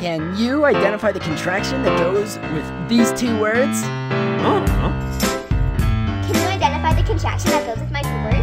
Can you identify the contraction that goes with these two words? Can you identify the contraction that goes with my two words?